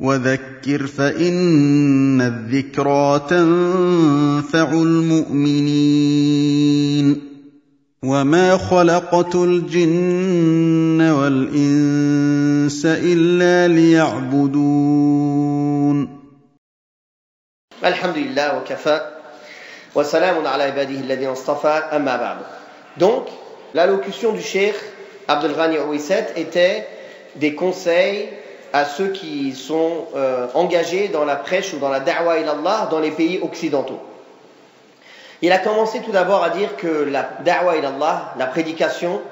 وذكر فإن الذكرى تنفع المؤمنين. وما خلقت الجن والإنس إلا ليعبدون. الحمد لله وكفى وسلام على عباده الذين اصطفى. أما بعد. Donc, l'allocution du Cheikh Abdel Ghani Ouisset était des conseils à ceux qui sont euh, engagés dans la prêche ou dans la da'wa Allah dans les pays occidentaux. Il a commencé tout d'abord à dire que la da'wa Allah, la prédication,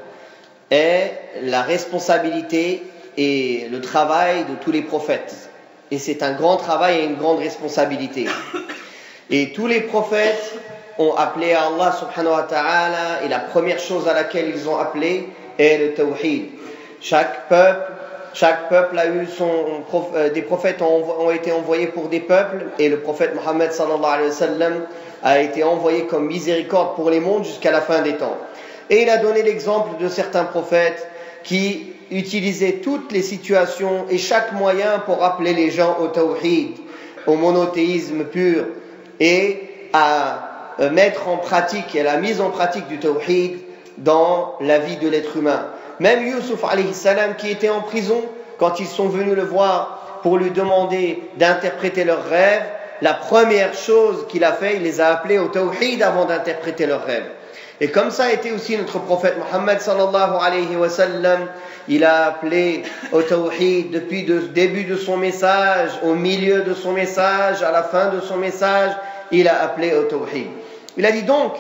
est la responsabilité et le travail de tous les prophètes. Et c'est un grand travail et une grande responsabilité. Et tous les prophètes ont appelé à Allah subhanahu wa ta'ala et la première chose à laquelle ils ont appelé est le tawhid. Chaque peuple chaque peuple a eu son euh, des prophètes ont, été envoyés pour des peuples et le prophète Mohammed a été envoyé comme miséricorde pour les mondes jusqu'à la fin des temps. Et il a donné l'exemple de certains prophètes qui utilisaient toutes les situations et chaque moyen pour appeler les gens au tawhid, au monothéisme pur et à euh, mettre en pratique et à la mise en pratique du tawhid dans la vie de l'être humain. Même Yusuf salam qui était en prison, quand ils sont venus le voir pour lui demander d'interpréter leurs rêves, la première chose qu'il a fait, il les a appelés au tawhid avant d'interpréter leurs rêves. Et comme ça a été aussi notre prophète Mohammed sallallahu alayhi wa il a appelé au tawhid depuis le début de son message, au milieu de son message, à la fin de son message, il a appelé au tawhid. Il a dit donc,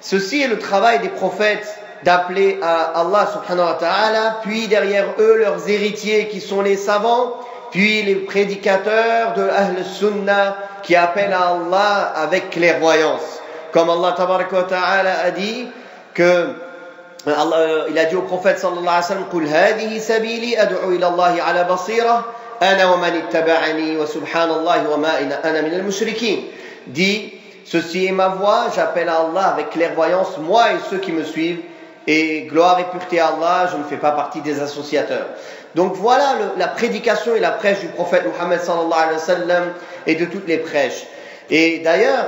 ceci est le travail des prophètes d'appeler à Allah subhanahu wa ta'ala, puis derrière eux leurs héritiers qui sont les savants, puis les prédicateurs de Ahl Sunnah qui appellent à Allah avec clairvoyance. Comme Allah ta'ala a dit que Allah, euh, il a dit au prophète wa subhanallah wa al Dit, ceci est ma voix, j'appelle à Allah avec clairvoyance, moi et ceux qui me suivent, et gloire et pureté à Allah, je ne fais pas partie des associateurs. Donc voilà la prédication et la prêche du prophète Mohammed sallallahu alayhi wa sallam et de toutes les prêches. Et d'ailleurs,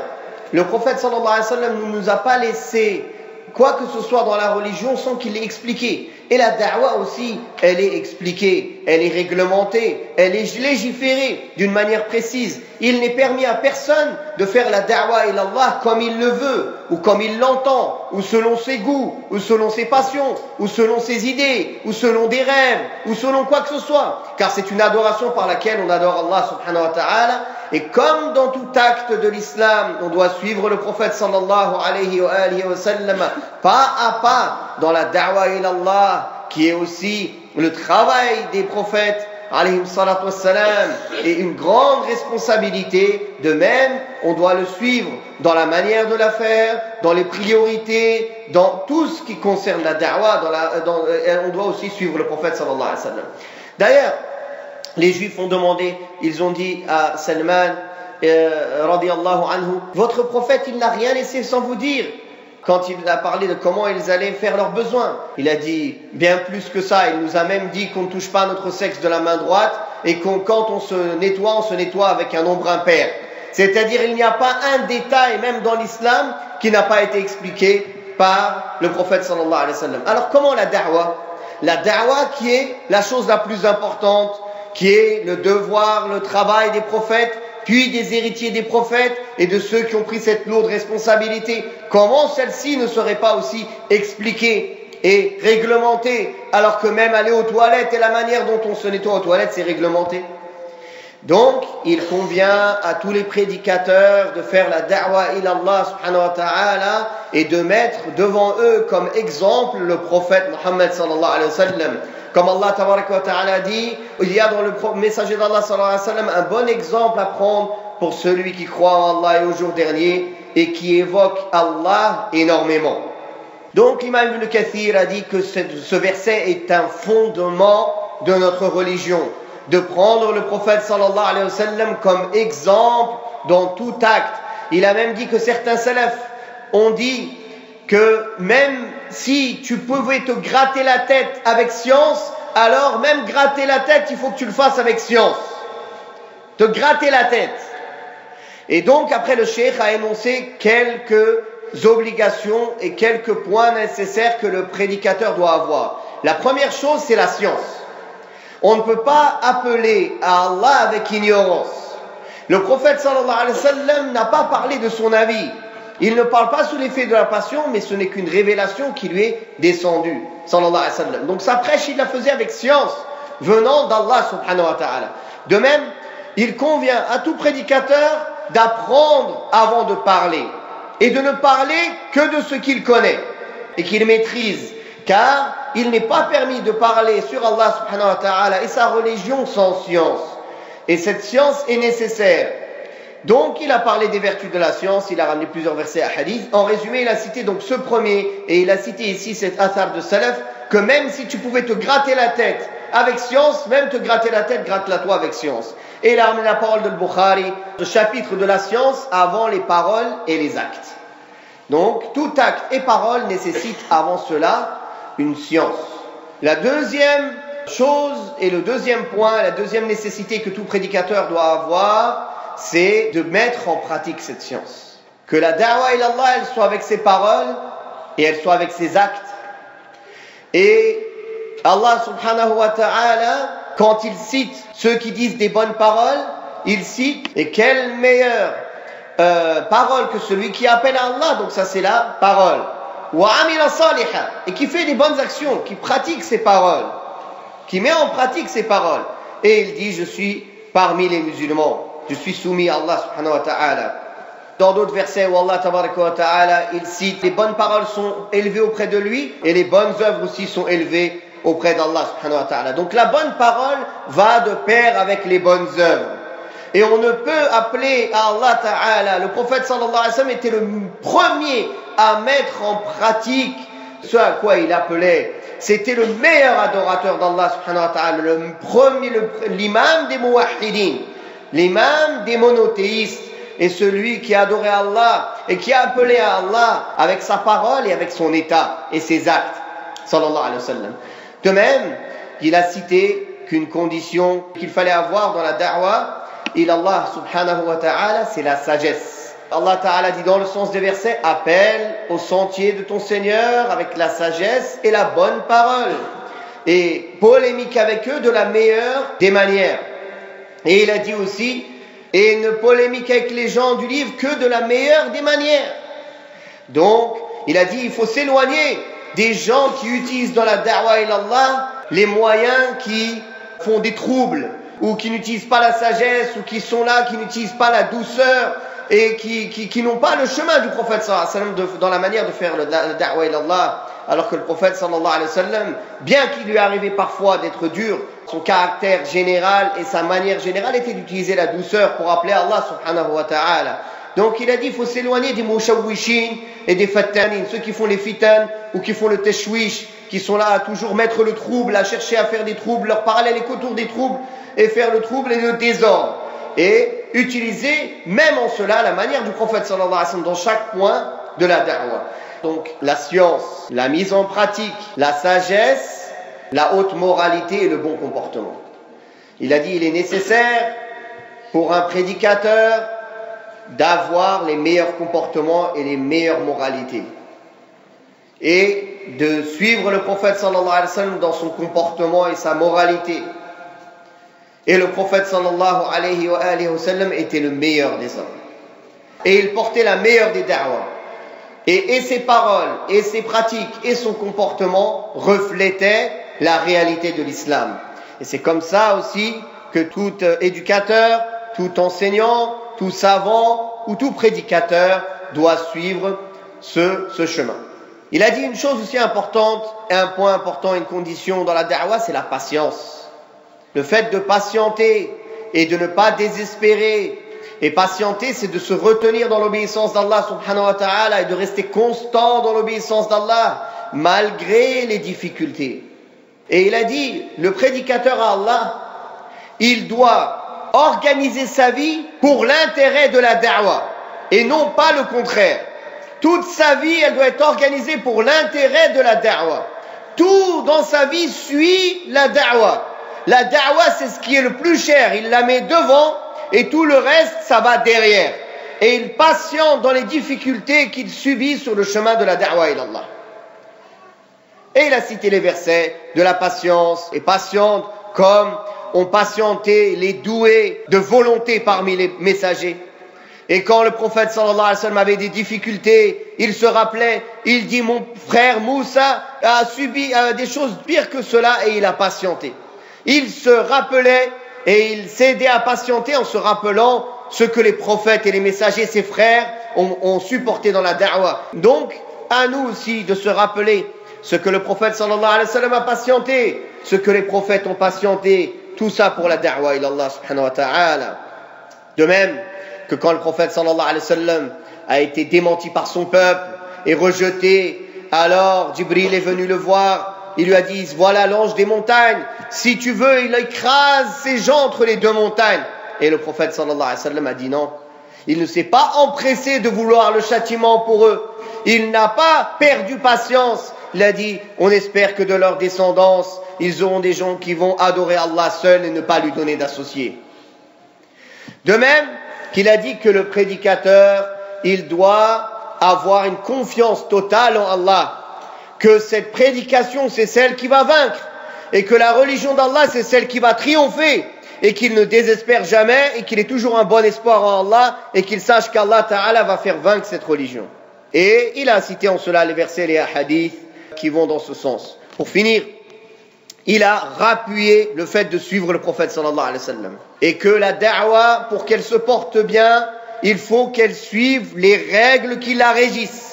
le prophète ne nous a pas laissé quoi que ce soit dans la religion sans qu'il l'ait expliqué. Et la da'wa aussi, elle est expliquée, elle est réglementée, elle est légiférée d'une manière précise. Il n'est permis à personne de faire la da'wa et Allah comme il le veut, ou comme il l'entend, ou selon ses goûts, ou selon ses passions, ou selon ses idées, ou selon des rêves, ou selon quoi que ce soit. Car c'est une adoration par laquelle on adore Allah subhanahu wa ta'ala. Et comme dans tout acte de l'islam, on doit suivre le prophète sallallahu alayhi wa, wa sallam, pas à pas dans la da'wa Allah qui est aussi le travail des prophètes, et une grande responsabilité. De même, on doit le suivre dans la manière de la faire, dans les priorités, dans tout ce qui concerne la da'wah, euh, on doit aussi suivre le prophète sallallahu alayhi wa sallam. D'ailleurs, les juifs ont demandé, ils ont dit à Salman, euh, anhu, votre prophète, il n'a rien laissé sans vous dire quand il a parlé de comment ils allaient faire leurs besoins. Il a dit bien plus que ça. Il nous a même dit qu'on ne touche pas notre sexe de la main droite et qu'on, quand on se nettoie, on se nettoie avec un nombre impair. C'est-à-dire, il n'y a pas un détail, même dans l'islam, qui n'a pas été expliqué par le prophète sallallahu alayhi wa sallam. Alors, comment la da'wah? La da'wah qui est la chose la plus importante, qui est le devoir, le travail des prophètes, puis des héritiers des prophètes et de ceux qui ont pris cette lourde responsabilité, comment celle-ci ne serait pas aussi expliquée et réglementée, alors que même aller aux toilettes et la manière dont on se nettoie aux toilettes, c'est réglementé? Donc, il convient à tous les prédicateurs de faire la da'wa ilallah subhanahu wa ta'ala et de mettre devant eux comme exemple le prophète Muhammad sallallahu alayhi wa sallam. Comme Allah ta'ala dit, il y a dans le messager d'Allah un bon exemple à prendre pour celui qui croit en Allah et au jour dernier et qui évoque Allah énormément. Donc l'imam Ibn Kathir a dit que ce verset est un fondement de notre religion, de prendre le prophète sallallahu alayhi wa sallam comme exemple dans tout acte. Il a même dit que certains salafs ont dit que même si tu pouvais te gratter la tête avec science, alors même gratter la tête, il faut que tu le fasses avec science. te gratter la tête. Et donc après le cheikh a énoncé quelques obligations et quelques points nécessaires que le prédicateur doit avoir. La première chose, c'est la science. On ne peut pas appeler à Allah avec ignorance. Le prophète sallallahu alayhi wa n'a pas parlé de son avis. Il ne parle pas sous l'effet de la passion, mais ce n'est qu'une révélation qui lui est descendue. Sallallahu alayhi wa sallam. Donc sa prêche, il la faisait avec science, venant d'Allah subhanahu wa ta'ala. De même, il convient à tout prédicateur d'apprendre avant de parler et de ne parler que de ce qu'il connaît et qu'il maîtrise car il n'est pas permis de parler sur Allah subhanahu wa ta'ala et sa religion sans science et cette science est nécessaire donc il a parlé des vertus de la science il a ramené plusieurs versets à hadith en résumé il a cité donc ce premier et il a cité ici cet athar de salaf que même si tu pouvais te gratter la tête avec science, même te gratter la tête, gratte-la toi avec science. Et il a amené la parole de Bukhari, le chapitre de la science avant les paroles et les actes. Donc, tout acte et parole nécessite avant cela une science. La deuxième chose et le deuxième point, la deuxième nécessité que tout prédicateur doit avoir, c'est de mettre en pratique cette science. Que la da'wa ilallah, elle soit avec ses paroles et elle soit avec ses actes. Et Allah subhanahu wa ta'ala, quand il cite ceux qui disent des bonnes paroles, il cite, et quelle meilleure euh, parole que celui qui appelle Allah, donc ça c'est la parole. Et qui fait des bonnes actions, qui pratique ses paroles, qui met en pratique ses paroles. Et il dit, je suis parmi les musulmans, je suis soumis à Allah subhanahu wa ta'ala. Dans d'autres versets où Allah wa ta'ala, il cite, les bonnes paroles sont élevées auprès de lui, et les bonnes œuvres aussi sont élevées auprès d'Allah subhanahu wa ta'ala. Donc la bonne parole va de pair avec les bonnes œuvres. Et on ne peut appeler à Allah ta'ala. Le prophète sallallahu alayhi wa sallam était le premier à mettre en pratique ce à quoi il appelait. C'était le meilleur adorateur d'Allah le premier, l'imam des muwahhidin, l'imam des monothéistes et celui qui adorait Allah et qui a appelé à Allah avec sa parole et avec son état et ses actes. Sallallahu alayhi wa sallam. De même, il a cité qu'une condition qu'il fallait avoir dans la da'wah, il Allah subhanahu wa ta'ala, c'est la sagesse. Allah ta'ala dit dans le sens des versets, appelle au sentier de ton Seigneur avec la sagesse et la bonne parole. Et polémique avec eux de la meilleure des manières. Et il a dit aussi, et ne polémique avec les gens du livre que de la meilleure des manières. Donc, il a dit, il faut s'éloigner des gens qui utilisent dans la da'wa Allah les moyens qui font des troubles ou qui n'utilisent pas la sagesse ou qui sont là, qui n'utilisent pas la douceur et qui, qui, qui n'ont pas le chemin du prophète sallallahu alayhi wa dans la manière de faire le da'wa Allah alors que le prophète sallallahu alayhi wa sallam bien qu'il lui arrivait parfois d'être dur son caractère général et sa manière générale était d'utiliser la douceur pour appeler Allah subhanahu wa ta'ala donc il a dit il faut s'éloigner des mouchawishin et des fattanin, ceux qui font les fitan ou qui font le teshwish, qui sont là à toujours mettre le trouble, à chercher à faire des troubles, leur parler les qu'autour des troubles et faire le trouble et le désordre. Et utiliser même en cela la manière du prophète sallallahu dans chaque point de la da'wah. Donc la science, la mise en pratique, la sagesse, la haute moralité et le bon comportement. Il a dit il est nécessaire pour un prédicateur d'avoir les meilleurs comportements et les meilleures moralités. Et de suivre le prophète sallallahu dans son comportement et sa moralité. Et le prophète sallallahu alayhi wa, sallam était le meilleur des hommes. Et il portait la meilleure des da'wah. Et, ses paroles, et ses pratiques, et son comportement reflétaient la réalité de l'islam. Et c'est comme ça aussi que tout éducateur, tout enseignant, tout savant ou tout prédicateur doit suivre ce, ce chemin. Il a dit une chose aussi importante, un point important, une condition dans la da'wah, c'est la patience. Le fait de patienter et de ne pas désespérer. Et patienter, c'est de se retenir dans l'obéissance d'Allah subhanahu wa ta'ala et de rester constant dans l'obéissance d'Allah malgré les difficultés. Et il a dit, le prédicateur à Allah, il doit organiser sa vie pour l'intérêt de la da'wah et non pas le contraire. Toute sa vie, elle doit être organisée pour l'intérêt de la da'wah. Tout dans sa vie suit la da'wah. La da'wah, c'est ce qui est le plus cher. Il la met devant et tout le reste, ça va derrière. Et il patiente dans les difficultés qu'il subit sur le chemin de la da'wa Allah. Et il a cité les versets de la patience et patiente comme ont patienté les doués de volonté parmi les messagers. Et quand le prophète sallallahu alayhi wa sallam avait des difficultés, il se rappelait, il dit mon frère Moussa a subi euh, des choses pires que cela et il a patienté. Il se rappelait et il s'aidait à patienter en se rappelant ce que les prophètes et les messagers, ses frères, ont, supporté dans la da'wah. Donc, à nous aussi de se rappeler ce que le prophète sallallahu alayhi wa sallam a patienté, ce que les prophètes ont patienté, tout ça pour la da'wah il Allah subhanahu wa ta'ala. De même que quand le prophète sallallahu alayhi wa sallam a été démenti par son peuple et rejeté, alors Jibril est venu le voir, il lui a dit, voilà l'ange des montagnes, si tu veux, il écrase ces gens entre les deux montagnes. Et le prophète sallallahu alayhi wa sallam a dit non, il ne s'est pas empressé de vouloir le châtiment pour eux, il n'a pas perdu patience, il a dit, on espère que de leur descendance, ils auront des gens qui vont adorer Allah seul et ne pas lui donner d'associés. De même qu'il a dit que le prédicateur, il doit avoir une confiance totale en Allah, que cette prédication, c'est celle qui va vaincre, et que la religion d'Allah, c'est celle qui va triompher, et qu'il ne désespère jamais, et qu'il ait toujours un bon espoir en Allah, et qu'il sache qu'Allah Ta'ala va faire vaincre cette religion. Et il a cité en cela les versets et les hadiths qui vont dans ce sens. Pour finir, il a rappuyé le fait de suivre le prophète sallallahu alayhi wa sallam. Et que la da'wah, pour qu'elle se porte bien, il faut qu'elle suive les règles qui la régissent.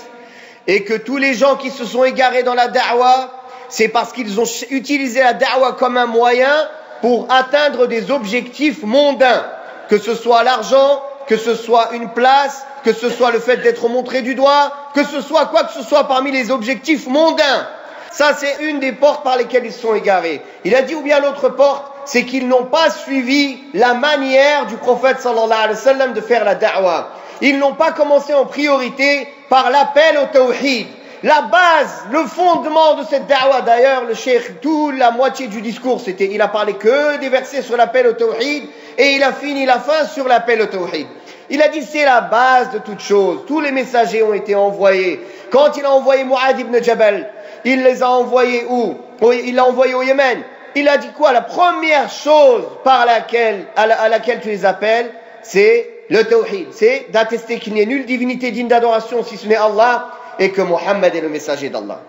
Et que tous les gens qui se sont égarés dans la da'wah, c'est parce qu'ils ont utilisé la da'wah comme un moyen pour atteindre des objectifs mondains. Que ce soit l'argent, que ce soit une place, que ce soit le fait d'être montré du doigt, que ce soit quoi que ce soit parmi les objectifs mondains. Ça, c'est une des portes par lesquelles ils sont égarés. Il a dit, ou bien l'autre porte, c'est qu'ils n'ont pas suivi la manière du prophète sallallahu alayhi wa sallam de faire la da'wah. Ils n'ont pas commencé en priorité par l'appel au tawhid. La base, le fondement de cette da'wah, d'ailleurs, le cheikh, toute la moitié du discours, c'était, il a parlé que des versets sur l'appel au tawhid, et il a fini la fin sur l'appel au tawhid. Il a dit c'est la base de toute chose. Tous les messagers ont été envoyés. Quand il a envoyé Mu'ad ibn Jabal, il les a envoyés où? Il l'a envoyé au Yémen. Il a dit quoi? La première chose par laquelle, à, laquelle tu les appelles, c'est le tawhid. C'est d'attester qu'il n'y ait nulle divinité digne d'adoration si ce n'est Allah et que Mohammed est le messager d'Allah.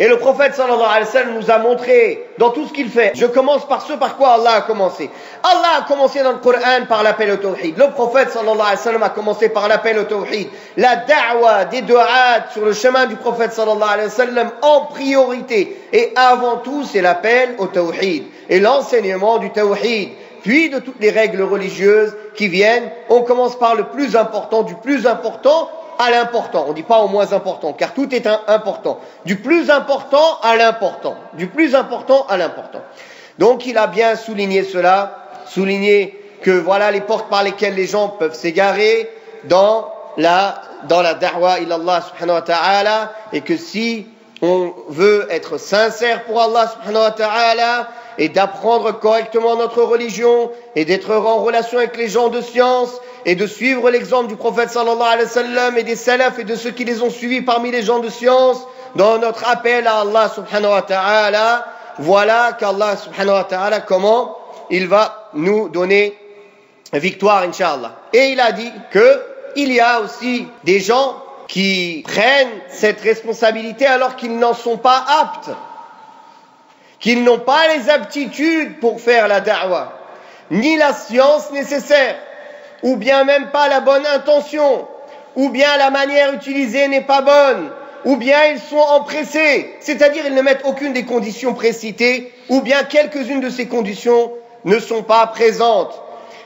Et le prophète sallallahu alayhi wa nous a montré dans tout ce qu'il fait. Je commence par ce par quoi Allah a commencé. Allah a commencé dans le Coran par l'appel au tawhid. Le prophète sallallahu alayhi wa a commencé par l'appel au tawhid. La da'wa des du'at sur le chemin du prophète sallallahu alayhi wa en priorité. Et avant tout, c'est l'appel au tawhid. Et l'enseignement du tawhid. Puis de toutes les règles religieuses qui viennent, on commence par le plus important, du plus important à l'important. On ne dit pas au moins important, car tout est important. Du plus important à l'important. Du plus important à l'important. Donc il a bien souligné cela, souligné que voilà les portes par lesquelles les gens peuvent s'égarer dans la, dans la ilallah subhanahu wa ta'ala, et que si on veut être sincère pour Allah subhanahu wa ta'ala, et d'apprendre correctement notre religion, et d'être en relation avec les gens de science, et de suivre l'exemple du prophète sallallahu alayhi wa sallam et des salafs et de ceux qui les ont suivis parmi les gens de science dans notre appel à Allah subhanahu wa ta'ala. Voilà qu'Allah subhanahu wa ta'ala comment il va nous donner victoire inshallah. Et il a dit que il y a aussi des gens qui prennent cette responsabilité alors qu'ils n'en sont pas aptes, qu'ils n'ont pas les aptitudes pour faire la da'wah, ni la science nécessaire ou bien même pas la bonne intention, ou bien la manière utilisée n'est pas bonne, ou bien ils sont empressés, c'est-à-dire ils ne mettent aucune des conditions précitées, ou bien quelques-unes de ces conditions ne sont pas présentes.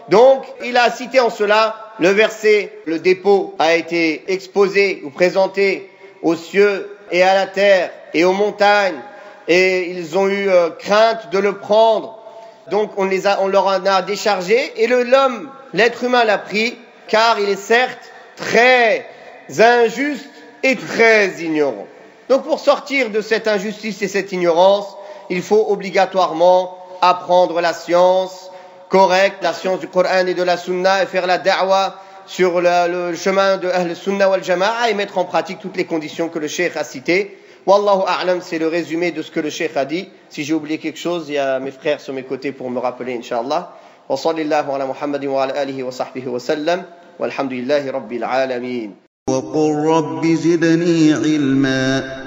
Donc, il a cité en cela le verset, le dépôt a été exposé ou présenté aux cieux et à la terre et aux montagnes, et ils ont eu euh, crainte de le prendre. Donc, on, les a, on leur en a déchargé, et l'homme l'être humain l'a pris, car il est certes très injuste et très ignorant. Donc pour sortir de cette injustice et cette ignorance, il faut obligatoirement apprendre la science, correcte, la science du Coran et de la Sunna, et faire la da'wa sur le, le chemin de Ahl Sunna wal Jama'a et mettre en pratique toutes les conditions que le Cheikh a citées. Wallahu a'lam, c'est le résumé de ce que le Cheikh a dit. Si j'ai oublié quelque chose, il y a mes frères sur mes côtés pour me rappeler, Inch'Allah. Wa sallallahu ala Muhammadin wa ala alihi wa sahbihi wa sallam. Walhamdulillahi rabbil alamin. وقل رب زدني علما